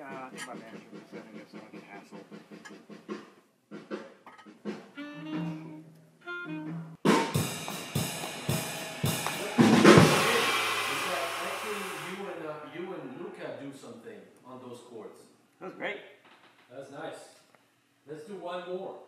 uh, I think my manager was sending this so I hassle. Is that actually you and uh, you and Luca do something on those courts? That was great. That's nice. Let's do one more.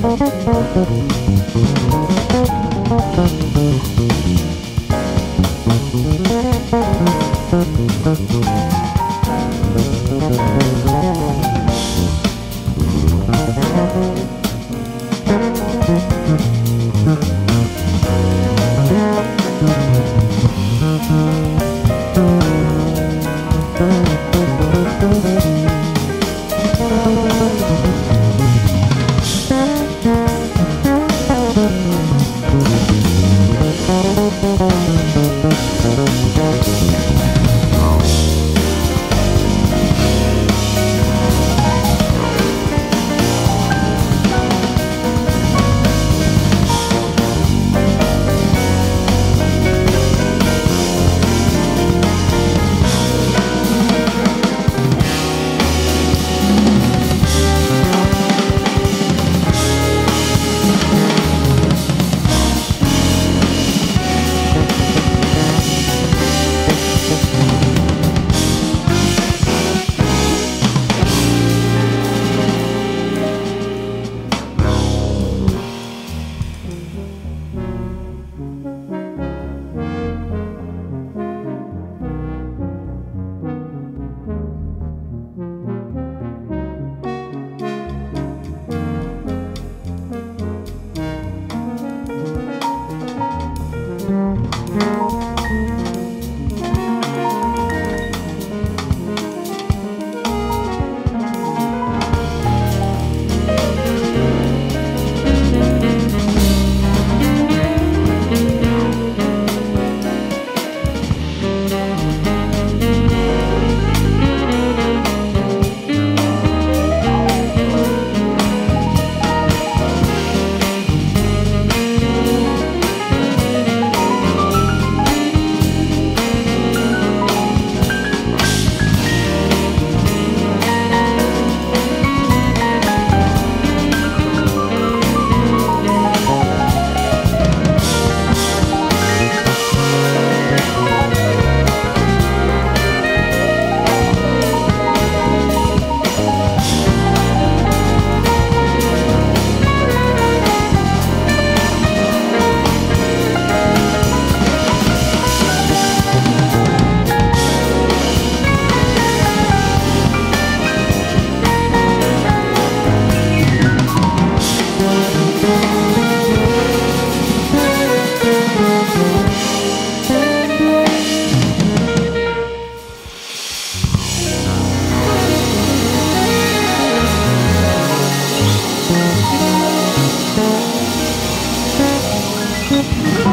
Thank Yeah.